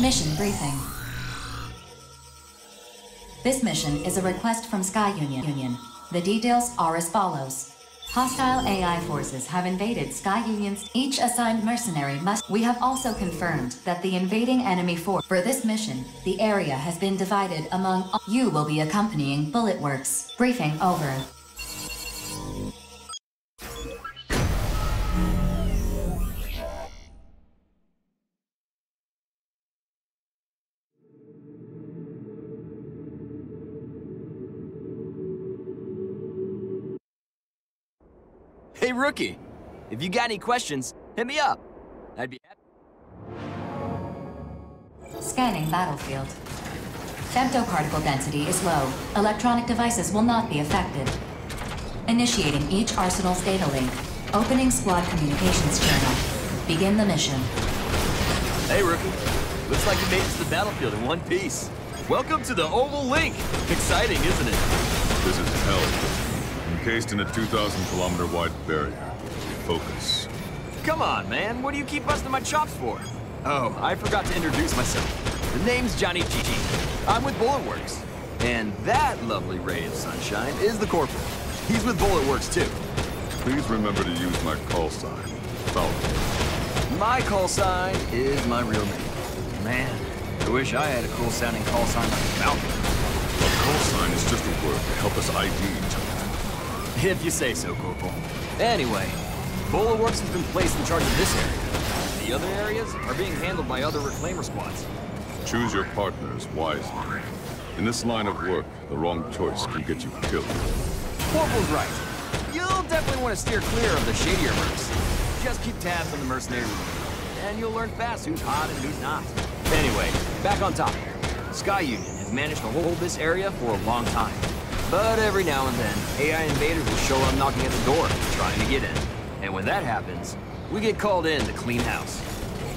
Mission briefing. This mission is a request from Sky Union. Union. The details are as follows. Hostile AI forces have invaded Sky Union's each assigned mercenary must we have also confirmed that the invading enemy force for this mission the area has been divided among you will be accompanying Bullet Works. Briefing over. Hey, Rookie. If you got any questions, hit me up. I'd be happy. Scanning battlefield. Femtoparticle density is low. Electronic devices will not be affected. Initiating each Arsenal's data link. Opening squad communications channel. Begin the mission. Hey, Rookie. Looks like you made it to the battlefield in one piece. Welcome to the Oval Link. Exciting, isn't it? This is hell. Encased in a 2,000 kilometer wide barrier. Focus. Come on, man. What do you keep busting my chops for? Oh, I forgot to introduce myself. The name's Johnny GG. I'm with Bullet Works. And that lovely ray of sunshine is the Corporal. He's with Bullet Works, too. Please remember to use my call sign. Falcon. My call sign is my real name. Man, I wish I had a cool sounding call sign like Falcon. A call sign is just a word to help us ID each other. If you say so, Corporal. Anyway, Bullet Works has been placed in charge of this area. The other areas are being handled by other Reclaimer squads. Choose your partners wisely. In this line of work, the wrong choice can get you killed. Corporal's right. You'll definitely want to steer clear of the shadier mercs. Just keep tabs on the mercenary room, and you'll learn fast who's hot and who's not. Anyway, back on top. Sky Union has managed to hold this area for a long time. But every now and then, AI invaders will show up knocking at the door, trying to get in. And when that happens, we get called in to clean house.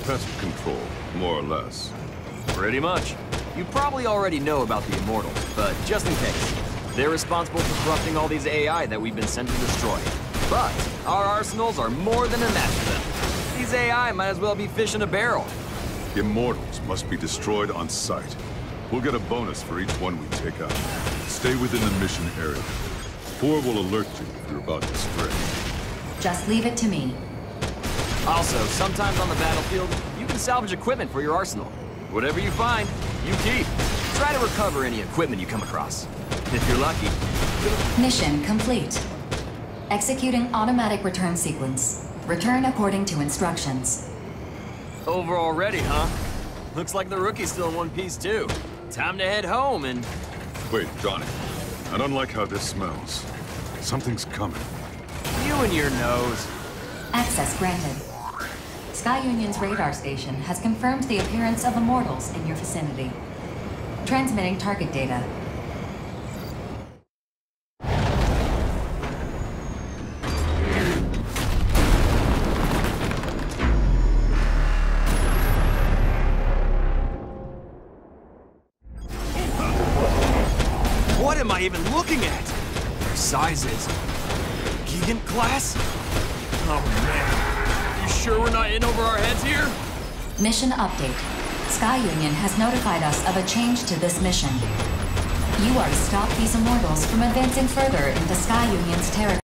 Pest control, more or less. Pretty much. You probably already know about the Immortals, but just in case. They're responsible for corrupting all these AI that we've been sent to destroy. But our arsenals are more than a match for them. These AI might as well be fish in a barrel. Immortals must be destroyed on sight. We'll get a bonus for each one we take out. Stay within the mission area. Four will alert you if you're about to stray. Just leave it to me. Also, sometimes on the battlefield, you can salvage equipment for your arsenal. Whatever you find, you keep. Try to recover any equipment you come across. If you're lucky. Mission complete. Executing automatic return sequence. Return according to instructions. Over already, huh? Looks like the rookie's still in one piece, too. Time to head home and... Wait, Johnny. I don't like how this smells. Something's coming. You and your nose. Access granted. Sky Union's radar station has confirmed the appearance of immortals in your vicinity. Transmitting target data. Am I even looking at? Their sizes. Gigant class? Oh, man. You sure we're not in over our heads here? Mission update. Sky Union has notified us of a change to this mission. You are to stop these immortals from advancing further into Sky Union's territory.